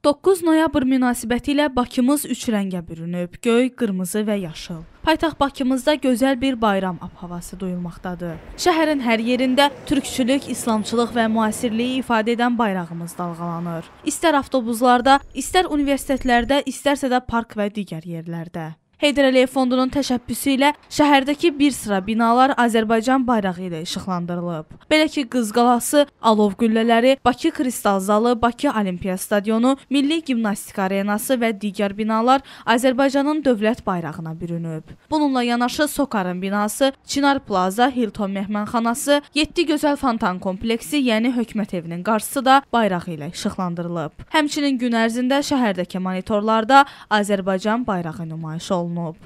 9 noyabr münasibətilə Bakımız üç rəngə bürünüb: göy, qırmızı və yaşıl. Paytaxt Bakımızda gözəl bir bayram ab-havası duyulmaqdadır. Şəhərin hər yerində türkçülük, İslamçılıq və müasirliyi ifadə edən bayrağımız dalğalanır. İstər avtobuslarda, istər universitetlərdə, istərsə də park və digər yerlərdə. Heydər Əliyev Fondunun təşəbbüsü ilə şəhərdəki bir sıra binalar Azərbaycan bayrağı ilə işıqlandırılıb. Belə ki, Qız qalası, alov qüllələri, Bakı Kristal zalı, Bakı Olimpiya stadionu, Milli Gimnastika arenası və digər binalar Azərbaycanın dövlət bayrağına bürünüb. Bununla yanaşı Sokarın binası, Çinar Plaza, Hilton mehmanxanası, 7 gözəl fontan kompleksi, yəni Hökumət evinin qarşısı da bayrağı ilə işıqlandırılıb. Həmçinin gün ərzində şəhərdəki monitorlarda Azərbaycan bayrağı nümayiş olunub olunub.